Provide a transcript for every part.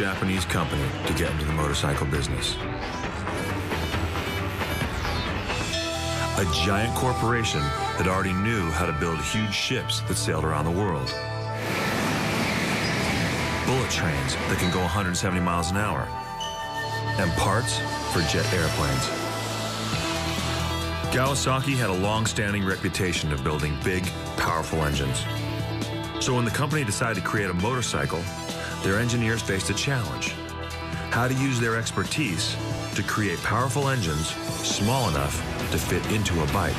Japanese company to get into the motorcycle business. A giant corporation that already knew how to build huge ships that sailed around the world. Bullet trains that can go 170 miles an hour. And parts for jet airplanes. Kawasaki had a long-standing reputation of building big, powerful engines. So when the company decided to create a motorcycle, their engineers faced a challenge. How to use their expertise to create powerful engines small enough to fit into a bike.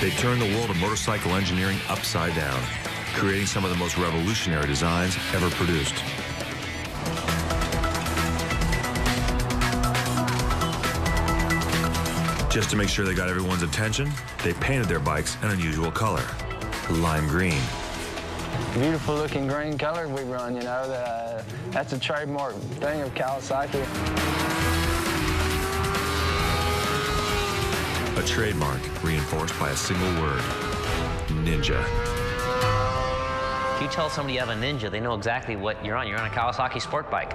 They turned the world of motorcycle engineering upside down, creating some of the most revolutionary designs ever produced. Just to make sure they got everyone's attention, they painted their bikes an unusual color, lime green. Beautiful looking green color we run, you know. The, uh, that's a trademark thing of Kawasaki. A trademark reinforced by a single word, ninja. If you tell somebody you have a Ninja, they know exactly what you're on. You're on a Kawasaki sport bike.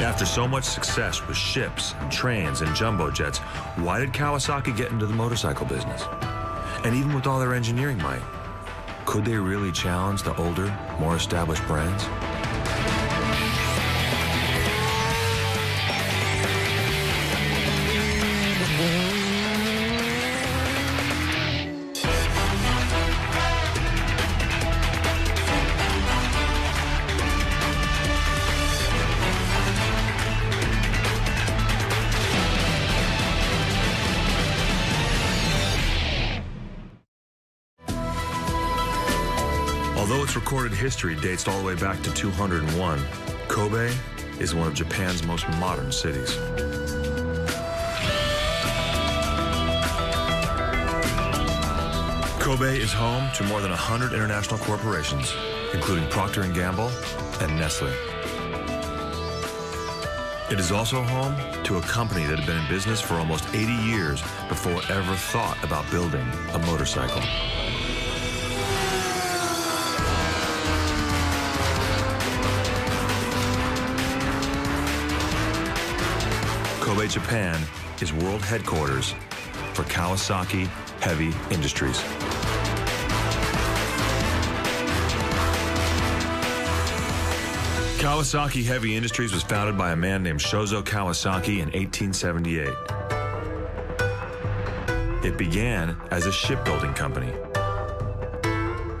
After so much success with ships and trains and jumbo jets, why did Kawasaki get into the motorcycle business? And even with all their engineering might, could they really challenge the older, more established brands? History dates all the way back to 201, Kobe is one of Japan's most modern cities. Kobe is home to more than 100 international corporations, including Procter & Gamble and Nestle. It is also home to a company that had been in business for almost 80 years before ever thought about building a motorcycle. Japan is world headquarters for Kawasaki Heavy Industries. Kawasaki Heavy Industries was founded by a man named Shozo Kawasaki in 1878. It began as a shipbuilding company.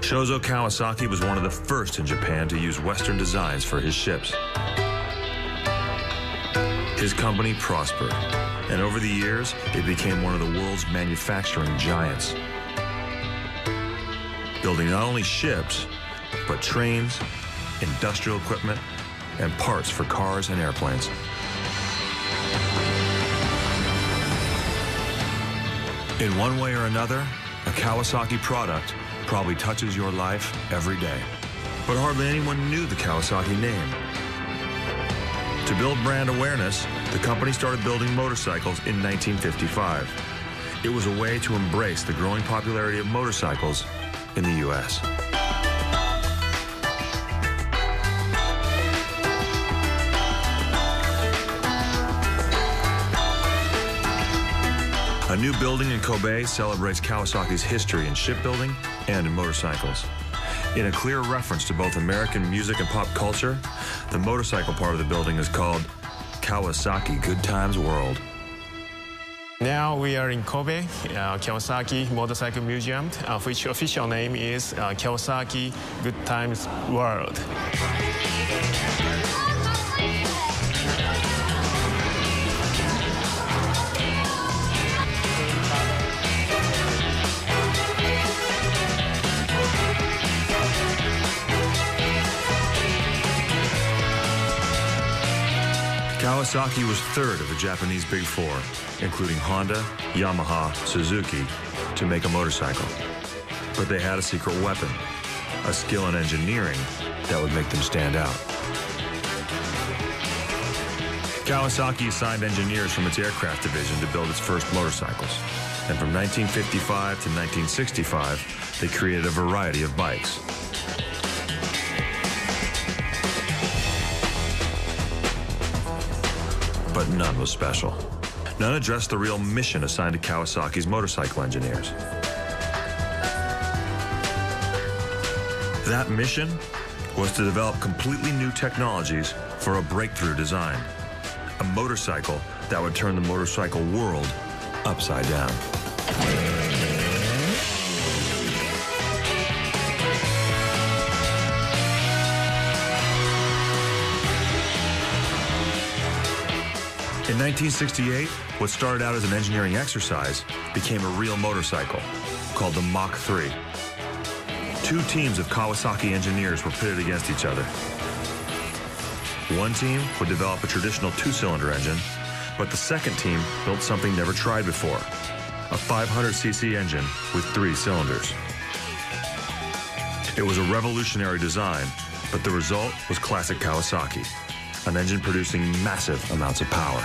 Shozo Kawasaki was one of the first in Japan to use Western designs for his ships. His company prospered, and over the years, it became one of the world's manufacturing giants. Building not only ships, but trains, industrial equipment, and parts for cars and airplanes. In one way or another, a Kawasaki product probably touches your life every day. But hardly anyone knew the Kawasaki name. To build brand awareness, the company started building motorcycles in 1955. It was a way to embrace the growing popularity of motorcycles in the U.S. A new building in Kobe celebrates Kawasaki's history in shipbuilding and in motorcycles. In a clear reference to both American music and pop culture, the motorcycle part of the building is called Kawasaki Good Times World. Now we are in Kobe, uh, Kawasaki Motorcycle Museum, uh, which official name is uh, Kawasaki Good Times World. Kawasaki was third of the Japanese Big Four, including Honda, Yamaha, Suzuki, to make a motorcycle. But they had a secret weapon, a skill in engineering that would make them stand out. Kawasaki assigned engineers from its aircraft division to build its first motorcycles. And from 1955 to 1965, they created a variety of bikes. But none was special. None addressed the real mission assigned to Kawasaki's motorcycle engineers. That mission was to develop completely new technologies for a breakthrough design. A motorcycle that would turn the motorcycle world upside down. In 1968, what started out as an engineering exercise became a real motorcycle called the Mach 3. Two teams of Kawasaki engineers were pitted against each other. One team would develop a traditional two-cylinder engine, but the second team built something never tried before, a 500cc engine with three cylinders. It was a revolutionary design, but the result was classic Kawasaki, an engine producing massive amounts of power.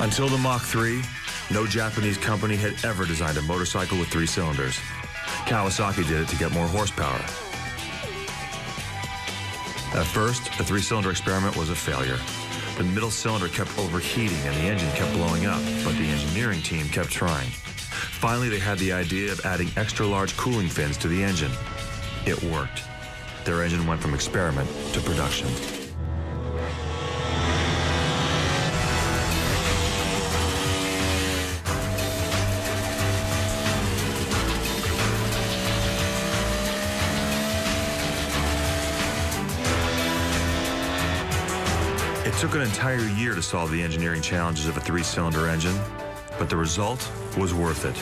Until the Mach 3, no Japanese company had ever designed a motorcycle with three cylinders. Kawasaki did it to get more horsepower. At first, the three-cylinder experiment was a failure. The middle cylinder kept overheating and the engine kept blowing up, but the engineering team kept trying. Finally, they had the idea of adding extra large cooling fins to the engine. It worked. Their engine went from experiment to production. It took an entire year to solve the engineering challenges of a three-cylinder engine, but the result was worth it.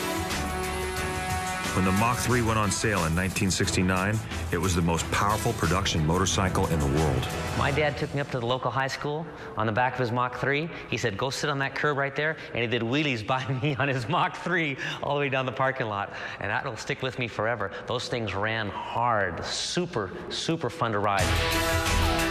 When the Mach 3 went on sale in 1969, it was the most powerful production motorcycle in the world. My dad took me up to the local high school on the back of his Mach 3. He said, go sit on that curb right there. And he did wheelies by me on his Mach 3 all the way down the parking lot. And that'll stick with me forever. Those things ran hard, super, super fun to ride.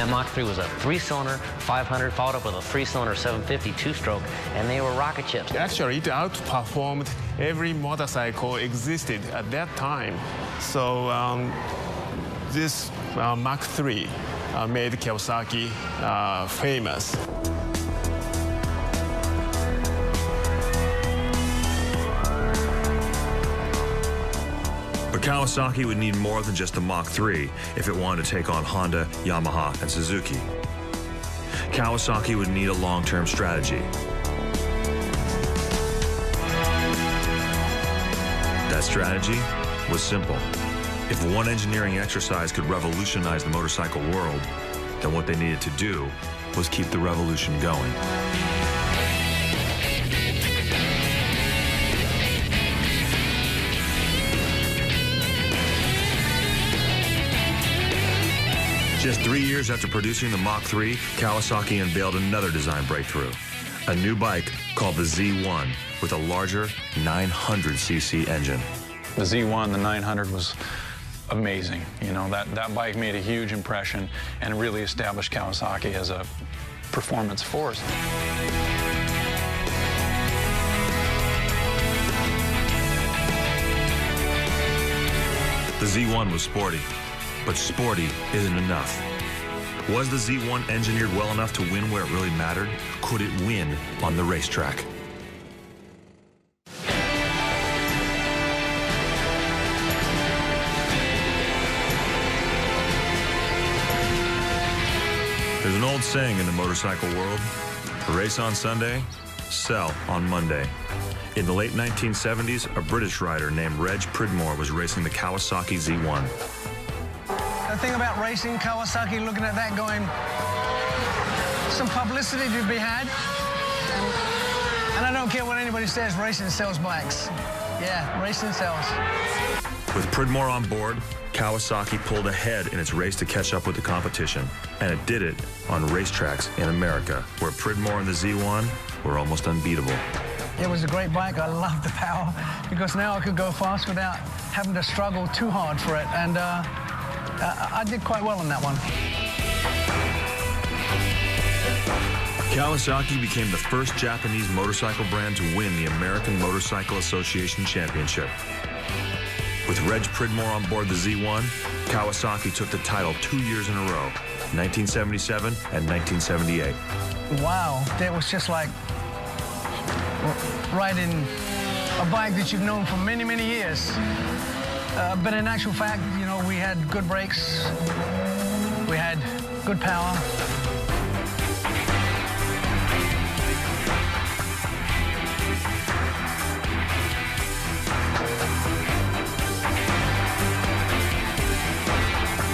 That Mach 3 was a three-cylinder 500 followed up with a three-cylinder 750 two-stroke, and they were rocket ships. Actually, it outperformed every motorcycle existed at that time. So um, this uh, Mach 3 uh, made Kawasaki uh, famous. But Kawasaki would need more than just the Mach 3 if it wanted to take on Honda, Yamaha, and Suzuki. Kawasaki would need a long-term strategy. That strategy was simple. If one engineering exercise could revolutionize the motorcycle world, then what they needed to do was keep the revolution going. Just three years after producing the Mach 3, Kawasaki unveiled another design breakthrough. A new bike called the Z1 with a larger 900cc engine. The Z1, the 900 was amazing. You know, that, that bike made a huge impression and really established Kawasaki as a performance force. The Z1 was sporty, but sporty isn't enough. Was the Z1 engineered well enough to win where it really mattered? Could it win on the racetrack? There's an old saying in the motorcycle world race on Sunday, sell on Monday. In the late 1970s, a British rider named Reg Pridmore was racing the Kawasaki Z1. Thing about racing, Kawasaki looking at that going, some publicity to be had. And, and I don't care what anybody says, racing sells bikes. Yeah, racing sells. With Pridmore on board, Kawasaki pulled ahead in its race to catch up with the competition. And it did it on racetracks in America, where Pridmore and the Z1 were almost unbeatable. It was a great bike. I loved the power because now I could go fast without having to struggle too hard for it. And uh, I did quite well on that one. Kawasaki became the first Japanese motorcycle brand to win the American Motorcycle Association Championship. With Reg Pridmore on board the Z1, Kawasaki took the title two years in a row, 1977 and 1978. Wow, that was just like riding a bike that you've known for many, many years. Uh, but in actual fact, you know, we had good brakes, we had good power.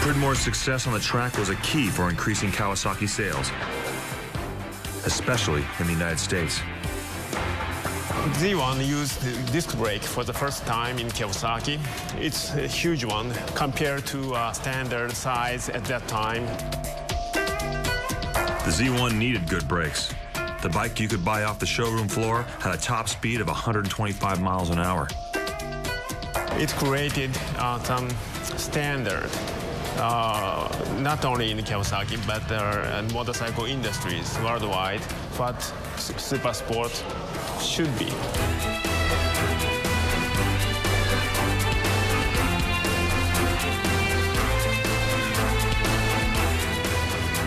Pridmore's success on the track was a key for increasing Kawasaki sales, especially in the United States. Z1 used disc brake for the first time in Kawasaki. It's a huge one compared to uh, standard size at that time. The Z1 needed good brakes. The bike you could buy off the showroom floor had a top speed of 125 miles an hour. It created uh, some standard uh, not only in Kawasaki, but uh, motorcycle industries worldwide, but super sport should be.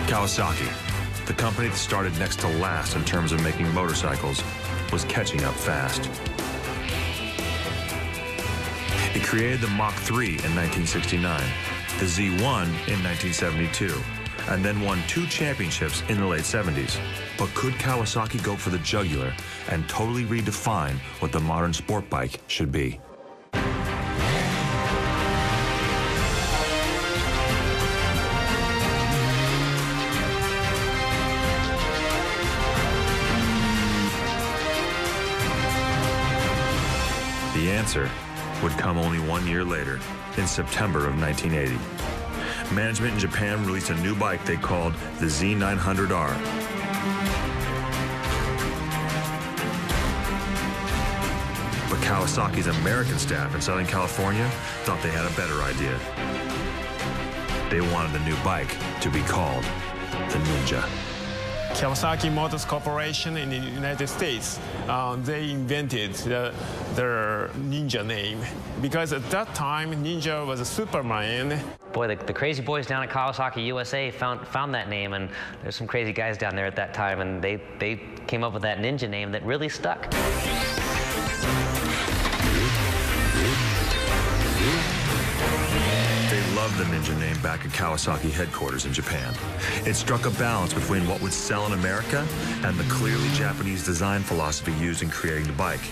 Kawasaki, the company that started next to last in terms of making motorcycles, was catching up fast. It created the Mach 3 in 1969 the Z1 in 1972, and then won two championships in the late 70s. But could Kawasaki go for the jugular and totally redefine what the modern sport bike should be? The answer would come only one year later in September of 1980. Management in Japan released a new bike they called the Z900R. Kawasaki's American staff in Southern California thought they had a better idea. They wanted the new bike to be called the Ninja. Kawasaki Motors Corporation in the United States, uh, they invented the, their Ninja name because at that time Ninja was a Superman. Boy, the, the crazy boys down at Kawasaki USA found found that name, and there's some crazy guys down there at that time, and they they came up with that Ninja name that really stuck. The Ninja name back at Kawasaki headquarters in Japan. It struck a balance between what would sell in America and the clearly Japanese design philosophy used in creating the bike.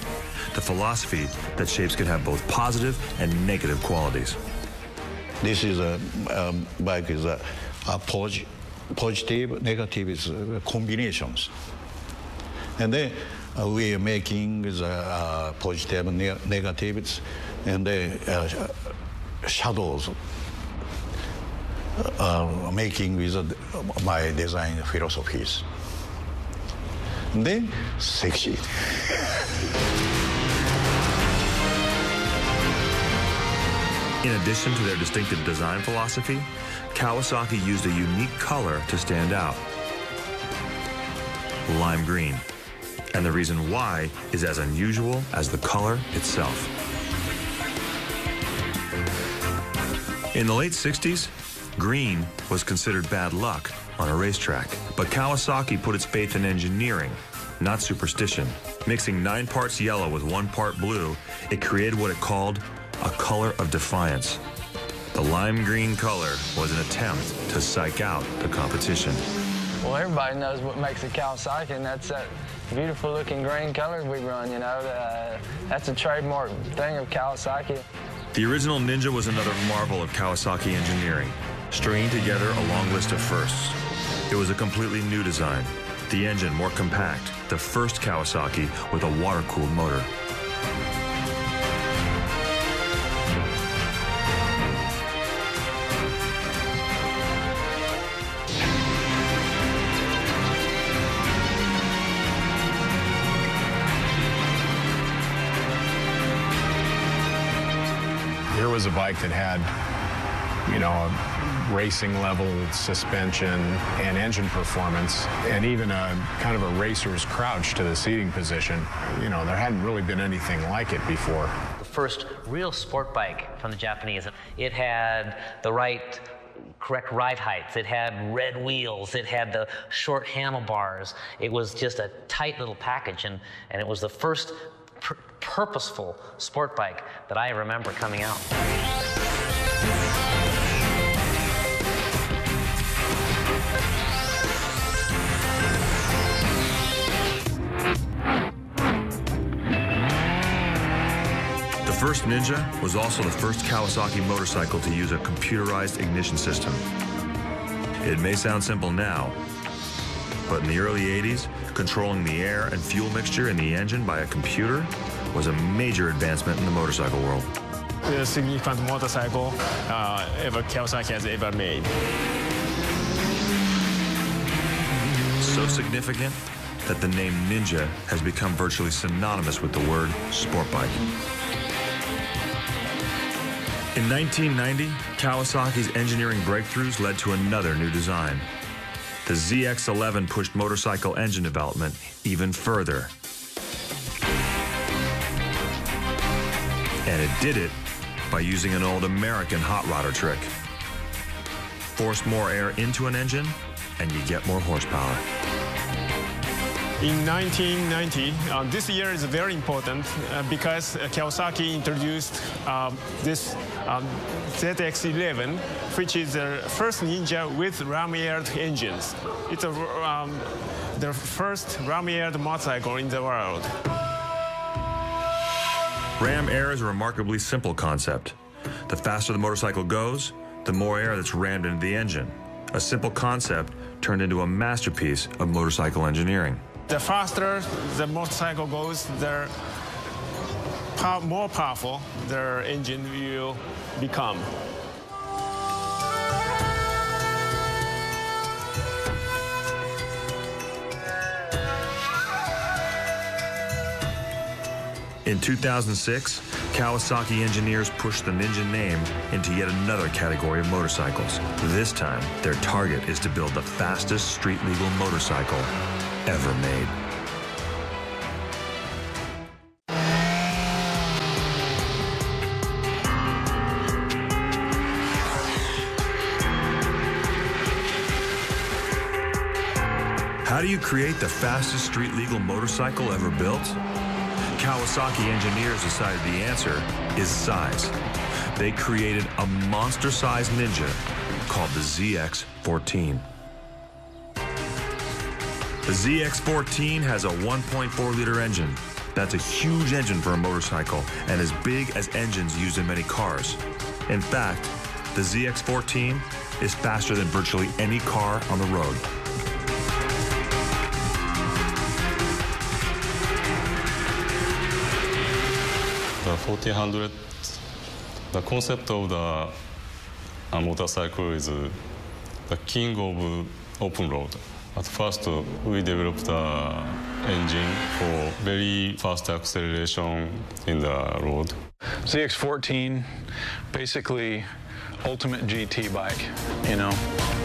The philosophy that shapes could have both positive and negative qualities. This is a um, bike is a, a positive, negative is uh, combinations. And then uh, we are making the uh, positive and negatives and the uh, shadows uh, making with my design philosophies. Then sexy. In addition to their distinctive design philosophy, Kawasaki used a unique color to stand out. Lime green. And the reason why is as unusual as the color itself. In the late 60s, Green was considered bad luck on a racetrack, but Kawasaki put its faith in engineering, not superstition. Mixing nine parts yellow with one part blue, it created what it called a color of defiance. The lime green color was an attempt to psych out the competition. Well, everybody knows what makes a Kawasaki, and that's that beautiful looking green color we run, you know. Uh, that's a trademark thing of Kawasaki. The original Ninja was another marvel of Kawasaki engineering stringing together a long list of firsts. It was a completely new design, the engine more compact, the first Kawasaki with a water cooled motor. Here was a bike that had, you know, racing level suspension and engine performance, and even a kind of a racer's crouch to the seating position. You know, there hadn't really been anything like it before. The first real sport bike from the Japanese. It had the right correct ride heights. It had red wheels. It had the short handlebars. It was just a tight little package, and, and it was the first pur- purposeful sport bike that I remember coming out. First Ninja was also the first Kawasaki motorcycle to use a computerized ignition system. It may sound simple now, but in the early 80s, controlling the air and fuel mixture in the engine by a computer was a major advancement in the motorcycle world. The significant motorcycle uh, ever Kawasaki has ever made. So significant that the name Ninja has become virtually synonymous with the word sport bike. In 1990, Kawasaki's engineering breakthroughs led to another new design. The ZX11 pushed motorcycle engine development even further. And it did it by using an old American hot rodder trick. Force more air into an engine, and you get more horsepower. In 1990, uh, this year is very important uh, because uh, Kawasaki introduced um, this um, ZX11, which is the first Ninja with ram-aired engines. It's a, um, the first ram-aired motorcycle in the world. Ram air is a remarkably simple concept. The faster the motorcycle goes, the more air that's rammed into the engine. A simple concept turned into a masterpiece of motorcycle engineering. The faster the motorcycle goes, the more powerful the engine will become. In 2006, Kawasaki engineers pushed the Ninja name into yet another category of motorcycles. This time, their target is to build the fastest street legal motorcycle ever made. How do you create the fastest street legal motorcycle ever built? Kawasaki engineers decided the answer is size. They created a monster sized Ninja called the ZX14. The ZX14 has a 1.4 liter engine. That's a huge engine for a motorcycle and as big as engines used in many cars. In fact, the ZX14 is faster than virtually any car on the road. 1400, the concept of the uh, motorcycle is uh, the king of open road. At first, uh, we developed the engine for very fast acceleration in the road. ZX14, basically ultimate GT bike, you know.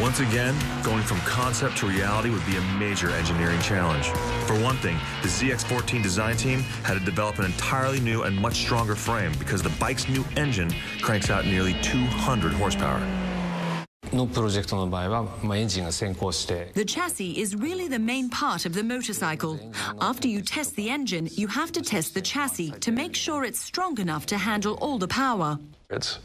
Once again, going from concept to reality would be a major engineering challenge. For one thing, the ZX14 design team had to develop an entirely new and much stronger frame because the bike's new engine cranks out nearly 200 horsepower. The chassis is really the main part of the motorcycle. After you test the engine, you have to test the chassis to make sure it's strong enough to handle all the power. It's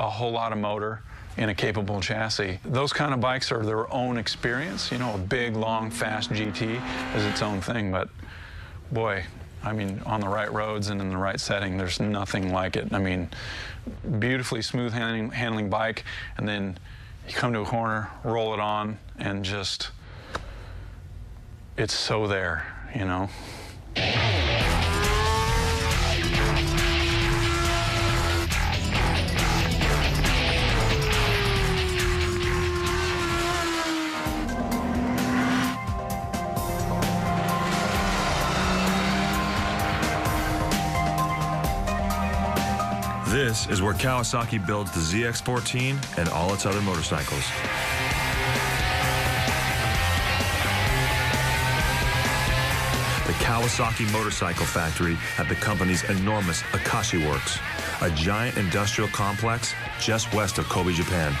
a whole lot of motor in a capable chassis. Those kind of bikes are their own experience. You know, a big, long, fast GT is its own thing, but boy, I mean, on the right roads and in the right setting, there's nothing like it. I mean, beautifully smooth handling, handling bike, and then you come to a corner, roll it on, and just, it's so there, you know? This is where Kawasaki builds the ZX14 and all its other motorcycles. The Kawasaki Motorcycle Factory at the company's enormous Akashi Works, a giant industrial complex just west of Kobe, Japan.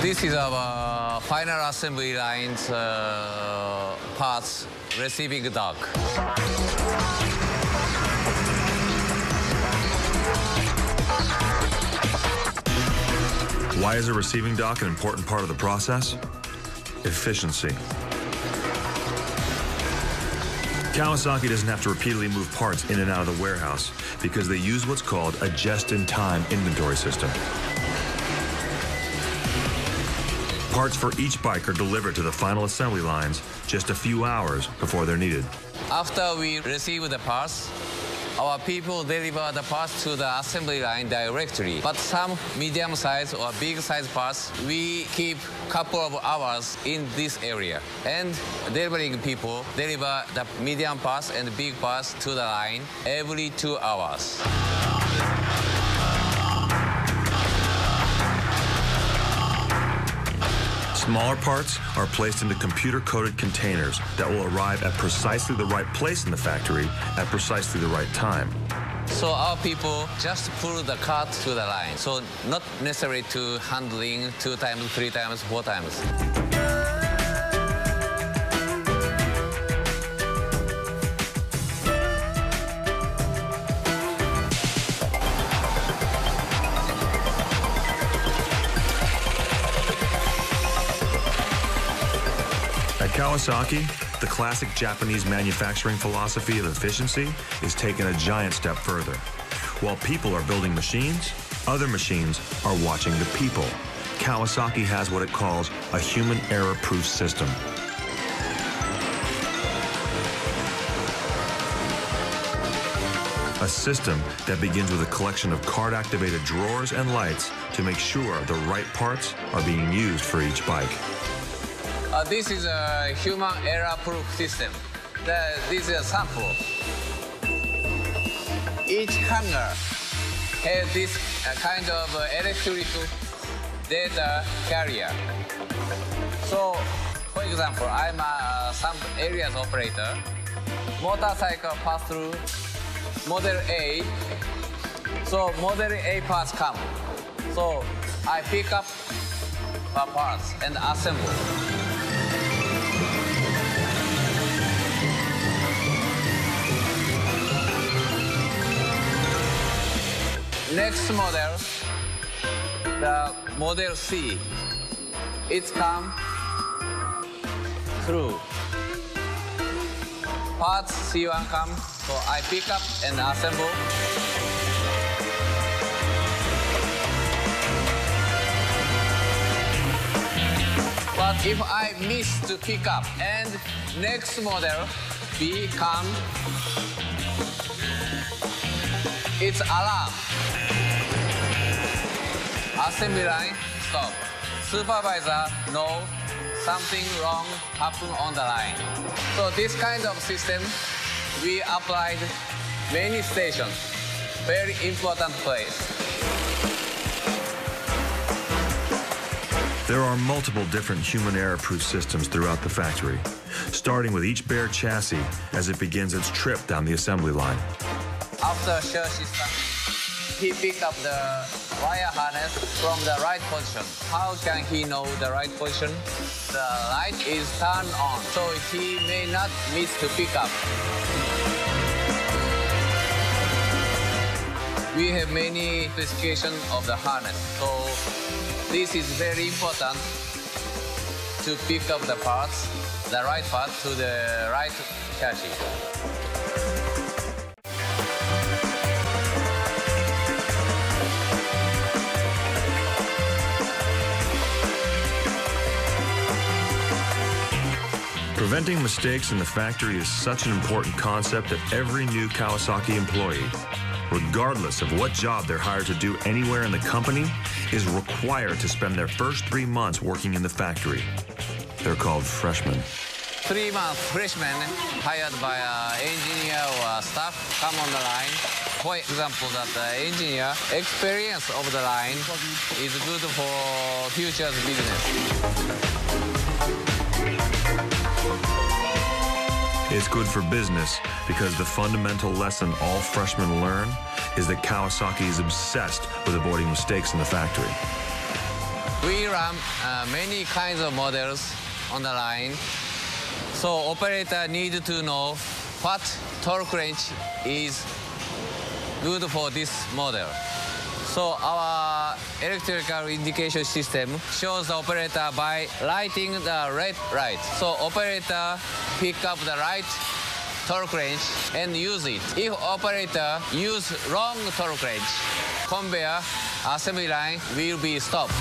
This is our final assembly lines uh, parts receiving dock. Why is a receiving dock an important part of the process? Efficiency. Kawasaki doesn't have to repeatedly move parts in and out of the warehouse because they use what's called a just-in-time inventory system. Parts for each bike are delivered to the final assembly lines just a few hours before they're needed. After we receive the parts, our people deliver the parts to the assembly line directly. But some medium size or big size parts, we keep couple of hours in this area. And delivering people deliver the medium parts and big parts to the line every two hours. Smaller parts are placed into computer-coded containers that will arrive at precisely the right place in the factory at precisely the right time. So our people just pull the cart to the line. So not necessary to handling two times, three times, four times. Kawasaki, the classic Japanese manufacturing philosophy of efficiency is taken a giant step further. While people are building machines, other machines are watching the people. Kawasaki has what it calls a human error-proof system. A system that begins with a collection of card-activated drawers and lights to make sure the right parts are being used for each bike. Uh, this is a human error-proof system. The, this is a sample. Each hanger has this uh, kind of uh, electric data carrier. So, for example, I'm a some areas operator. Motorcycle pass through model A. So model A parts come. So I pick up the parts and assemble. Next model, the model C. It's come through. Parts C1 come, so I pick up and assemble. But if I miss to pick up and next model B come, it's alarm. Assembly line, stop. Supervisor, know something wrong happened on the line. So this kind of system, we applied many stations, very important place. There are multiple different human error-proof systems throughout the factory, starting with each bare chassis as it begins its trip down the assembly line. After system, he pick up the wire harness from the right position. How can he know the right position? The light is turned on, so he may not miss to pick up. We have many specifications of the harness, so this is very important to pick up the parts, the right part to the right chassis. Preventing mistakes in the factory is such an important concept that every new Kawasaki employee, regardless of what job they're hired to do anywhere in the company, is required to spend their first three months working in the factory. They're called freshmen. three month freshman hired by an engineer or uh, staff come on the line. For example, that the engineer experience of the line is good for future's business. It's good for business because the fundamental lesson all freshmen learn is that Kawasaki is obsessed with avoiding mistakes in the factory. We run uh, many kinds of models on the line. So operator need to know what torque range is good for this model. So our electrical indication system shows the operator by lighting the red light. So operator pick up the right torque range and use it. If operator use wrong torque range, conveyor assembly line will be stopped.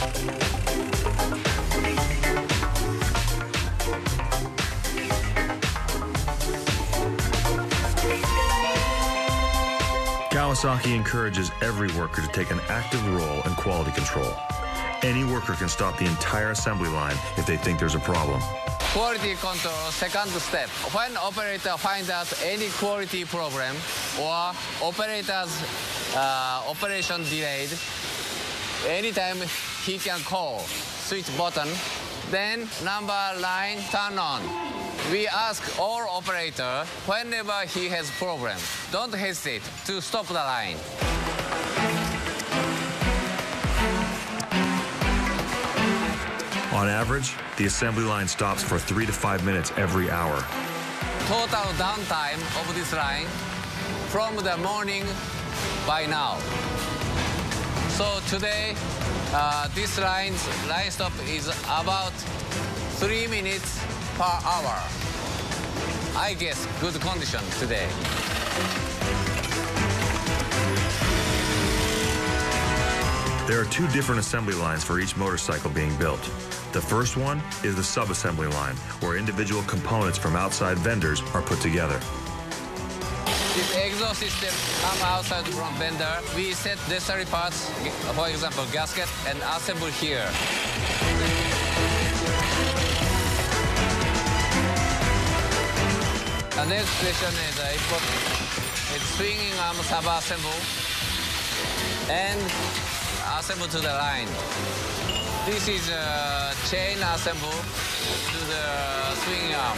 Kawasaki encourages every worker to take an active role in quality control. Any worker can stop the entire assembly line if they think there's a problem. Quality control second step. When operator finds out any quality problem or operator's uh, operation delayed, anytime he can call switch button, then number line turn on. We ask all operator whenever he has problem, don't hesitate to stop the line. On average, the assembly line stops for three to five minutes every hour. Total downtime of this line from the morning by now. So today, uh, this line's line stop is about three minutes per hour. I guess good condition today. There are two different assembly lines for each motorcycle being built. The first one is the sub-assembly line, where individual components from outside vendors are put together. This exhaust system come outside from vendor. We set necessary parts, for example, gasket, and assemble here. The next station is uh. It's swinging arm sub-assemble and assemble to the line. This is a chain assemble to the swinging arm.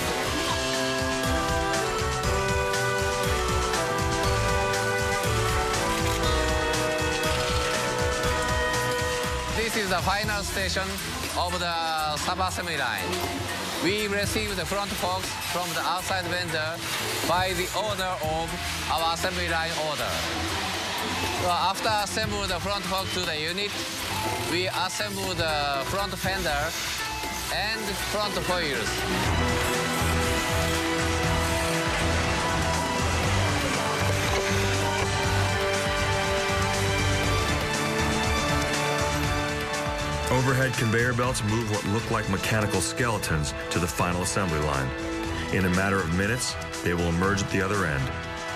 This is the final station of the sub-assembly line. We receive the front forks from the outside vendor by the order of our assembly line order. After assemble the front fork to the unit, we assemble the front fender and front foils. Overhead conveyor belts move what look like mechanical skeletons to the final assembly line. In a matter of minutes, they will emerge at the other end,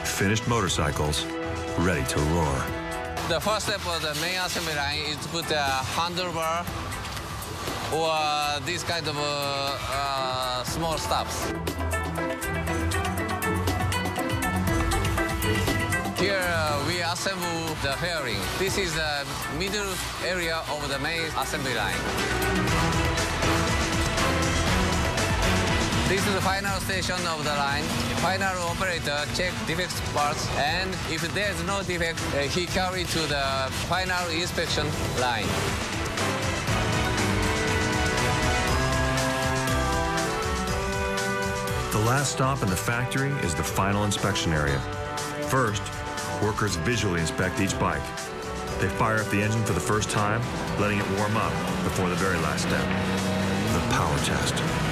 finished motorcycles, ready to roar. The first step of the main assembly line is to put a handlebar or this kind of uh, uh, small stuffs. Here uh, we assemble the fairing. This is the middle area of the main assembly line. This is the final station of the line. Final operator check defect parts and if there is no defect, uh, he carry to the final inspection line. The last stop in the factory is the final inspection area. First, workers visually inspect each bike. They fire up the engine for the first time, letting it warm up before the very last step, the power test.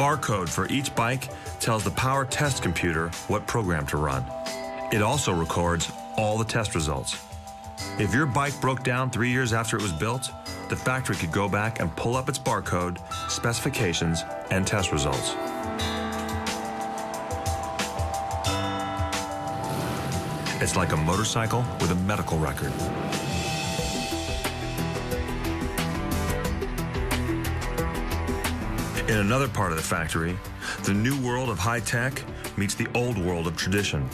Barcode for each bike tells the power test computer what program to run. It also records all the test results. If your bike broke down three years after it was built, the factory could go back and pull up its barcode, specifications, and test results. It's like a motorcycle with a medical record. In another part of the factory, the new world of high tech meets the old world of tradition.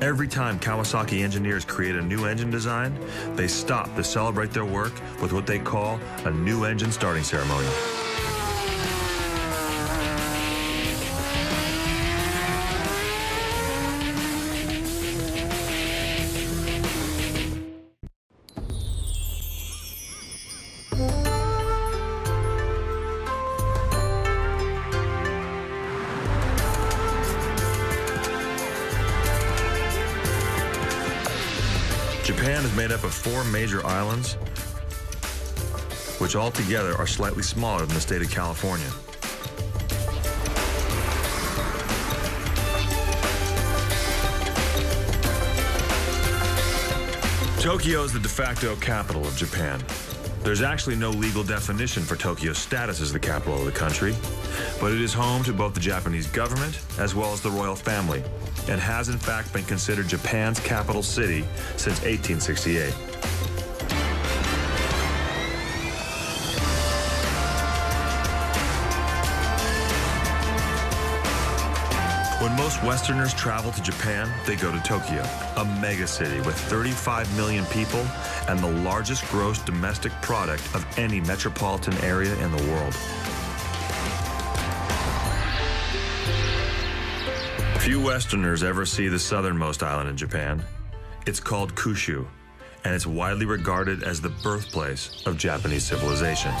Every time Kawasaki engineers create a new engine design, they stop to celebrate their work with what they call a new engine starting ceremony. Four major islands, which altogether are slightly smaller than the state of California. Tokyo is the de facto capital of Japan. There's actually no legal definition for Tokyo's status as the capital of the country, but it is home to both the Japanese government as well as the royal family, and has in fact been considered Japan's capital city since 1868. Most Westerners travel to Japan, they go to Tokyo, a megacity with 35 million people and the largest gross domestic product of any metropolitan area in the world. Few Westerners ever see the southernmost island in Japan. It's called Kyushu, and it's widely regarded as the birthplace of Japanese civilization.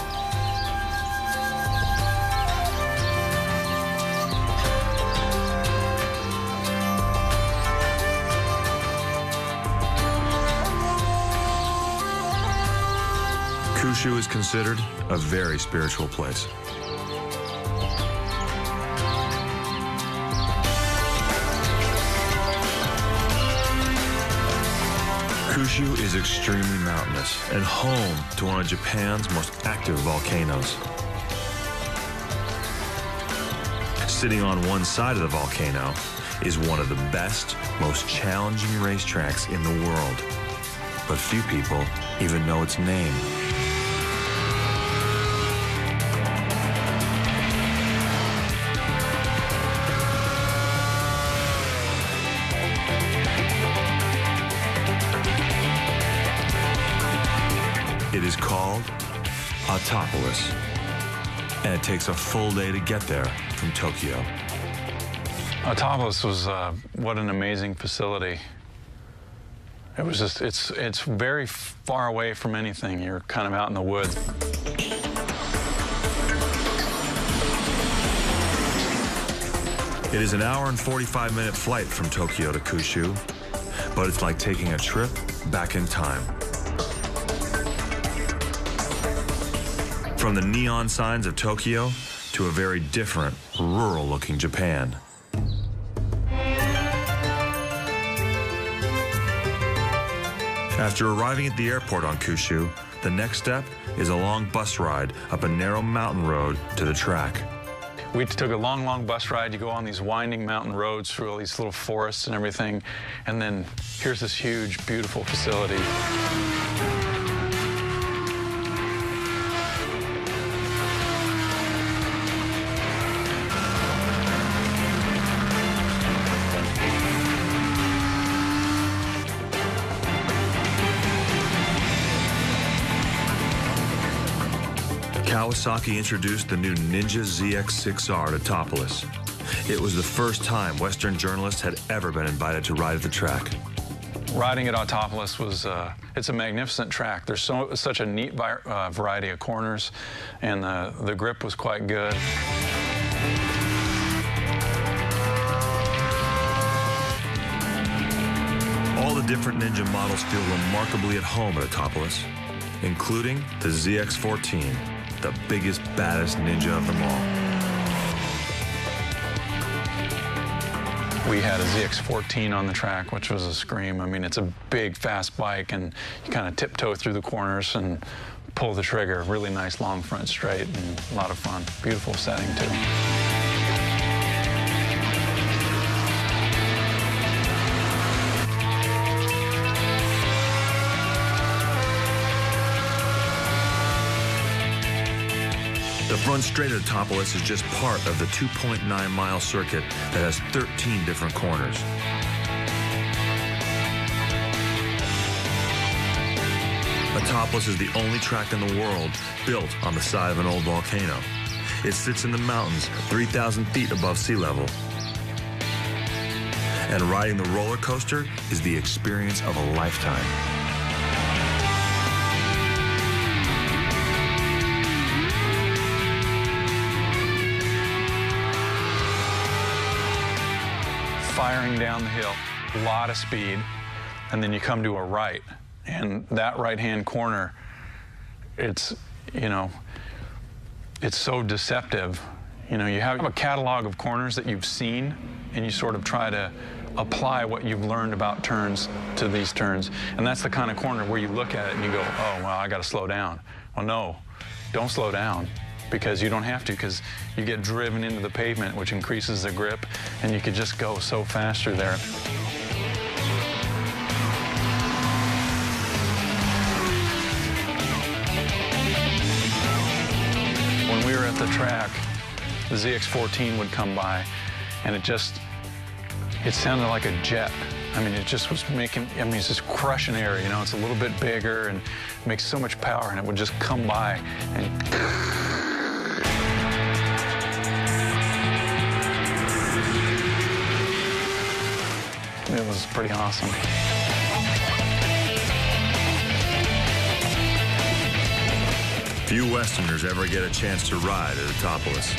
Kyushu is considered a very spiritual place. Kyushu is extremely mountainous and home to one of Japan's most active volcanoes. Sitting on one side of the volcano is one of the best, most challenging racetracks in the world. But few people even know its name. Autopolis, and it takes a full day to get there from Tokyo. Autopolis was uh, what an amazing facility. It was just it's it's very far away from anything. You're kind of out in the woods. It is an hour and 45 minute flight from Tokyo to Kyushu, but it's like taking a trip back in time. From the neon signs of Tokyo to a very different, rural looking Japan. After arriving at the airport on Kyushu, the next step is a long bus ride up a narrow mountain road to the track. We took a long, long bus ride. You go on these winding mountain roads through all these little forests and everything. And then here's this huge, beautiful facility. Kawasaki introduced the new Ninja ZX6R to Autopolis. It was the first time Western journalists had ever been invited to ride at the track. Riding at Autopolis was, uh, it's a magnificent track. There's so, such a neat uh, variety of corners, and the, the grip was quite good. All the different Ninja models feel remarkably at home at Autopolis, including the ZX14, the biggest, baddest ninja of them all. We had a ZX14 on the track, which was a scream. I mean, it's a big, fast bike, and you kind of tiptoe through the corners and pull the trigger. Really nice long front straight, and a lot of fun. Beautiful setting, too. Front straight at Autopolis is just part of the 2.9 mile circuit that has 13 different corners. Autopolis is the only track in the world built on the side of an old volcano. It sits in the mountains 3,000 feet above sea level. And riding the roller coaster is the experience of a lifetime. Firing down the hill, a lot of speed, and then you come to a right, and that right-hand corner, it's, you know, it's so deceptive. You know, you have a catalog of corners that you've seen, and you sort of try to apply what you've learned about turns to these turns. And that's the kind of corner where you look at it and you go, oh, well, I got to slow down. Well, no, don't slow down because you don't have to because you get driven into the pavement, which increases the grip, and you could just go so fast through there. When we were at the track, the ZX14 would come by, and it just, it sounded like a jet. I mean, it just was making, I mean, it's just crushing air, you know, it's a little bit bigger and makes so much power, and it would just come by and It was pretty awesome. Few Westerners ever get a chance to ride at Autopolis.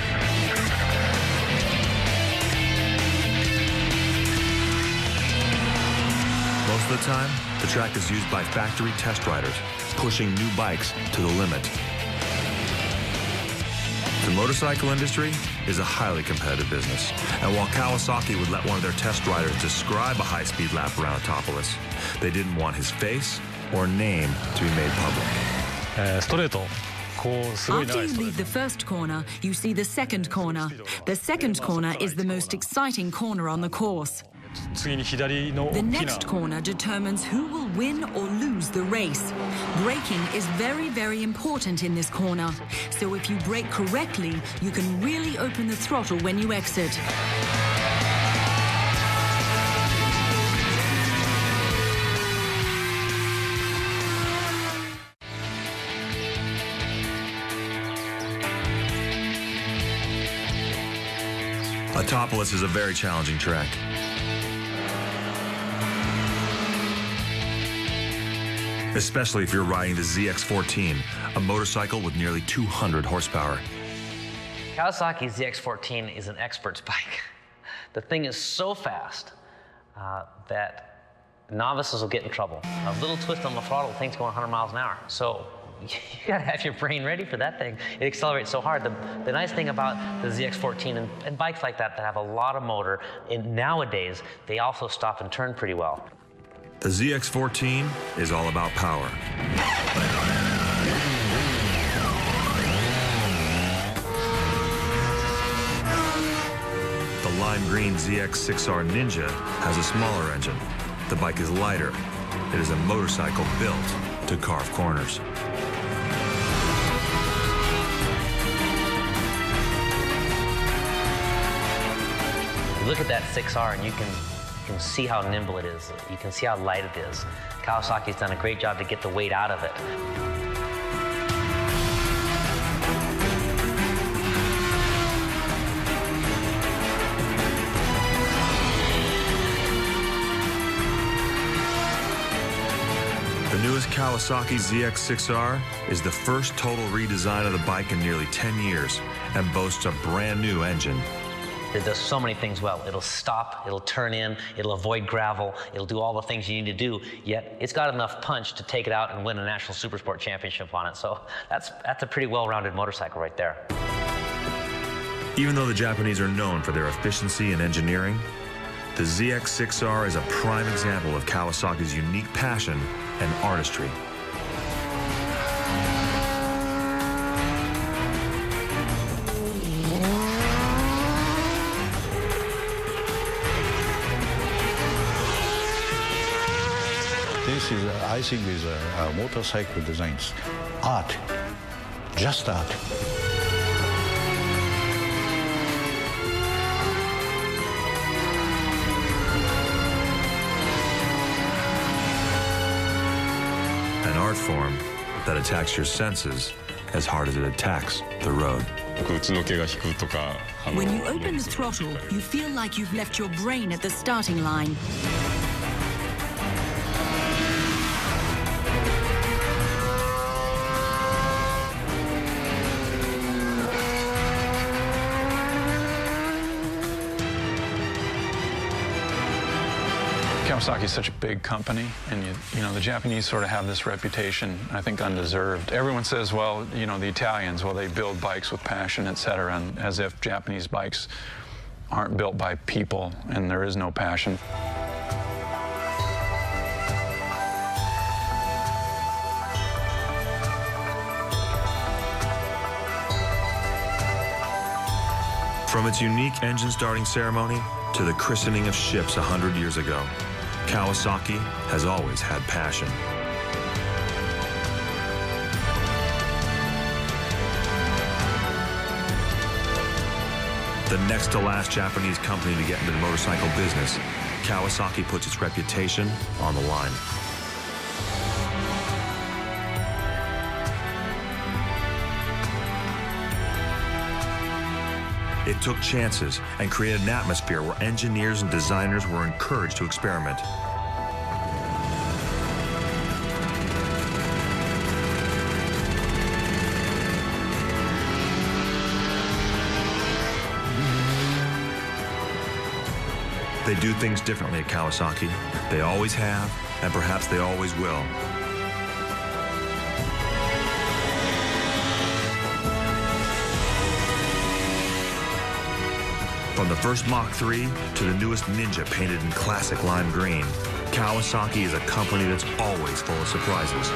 Most of the time, the track is used by factory test riders, pushing new bikes to the limit. The motorcycle industry is a highly competitive business, and while Kawasaki would let one of their test riders describe a high speed lap around Autopolis, they didn't want his face or name to be made public. Uh, after you leave the first corner, you see the second corner. The second corner is the most exciting corner on the course. The next corner determines who will win or lose the race. Braking is very, very important in this corner. So if you brake correctly, you can really open the throttle when you exit. Autopolis is a very challenging track. Especially if you're riding the ZX14, a motorcycle with nearly 200 horsepower. Kawasaki ZX14 is an expert's bike. The thing is so fast uh, that novices will get in trouble. A little twist on the throttle, thing's going 100 miles an hour. So you gotta have your brain ready for that thing. It accelerates so hard. The, the nice thing about the ZX14 and, and bikes like that that have a lot of motor, in nowadays, they also stop and turn pretty well. The ZX14 is all about power. The lime green ZX6R Ninja has a smaller engine. The bike is lighter. It is a motorcycle built to carve corners. Look at that 6R and you can, you can see how nimble it is. You can see how light it is. Kawasaki's done a great job to get the weight out of it. The newest Kawasaki ZX6R is the first total redesign of the bike in nearly 10 years and boasts a brand new engine. It does so many things well. It'll stop, it'll turn in, it'll avoid gravel, it'll do all the things you need to do, yet it's got enough punch to take it out and win a national supersport championship on it. So that's, that's a pretty well-rounded motorcycle right there. Even though the Japanese are known for their efficiency and engineering, the ZX6R is a prime example of Kawasaki's unique passion and artistry. this is, I think, is a motorcycle designs, art, just art. An art form that attacks your senses as hard as it attacks the road. When you open the throttle, you feel like you've left your brain at the starting line. Kawasaki is such a big company, and you, you know the Japanese sort of have this reputation. I think undeserved. Everyone says, well, you know, the Italians, well, they build bikes with passion, et cetera, and as if Japanese bikes aren't built by people and there is no passion. From its unique engine starting ceremony to the christening of ships a hundred years ago, Kawasaki has always had passion. The next to last Japanese company to get into the motorcycle business, Kawasaki puts its reputation on the line. It took chances and created an atmosphere where engineers and designers were encouraged to experiment. They do things differently at Kawasaki. They always have, and perhaps they always will. The first Mach 3 to the newest Ninja painted in classic lime green, Kawasaki is a company that's always full of surprises.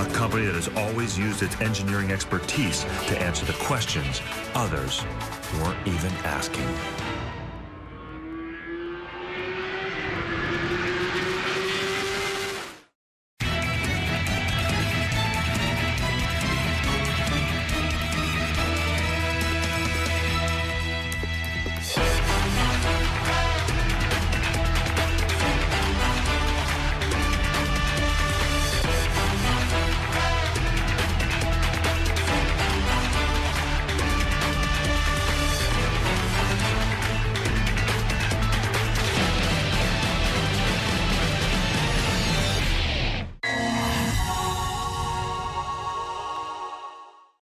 A company that has always used its engineering expertise to answer the questions others weren't even asking.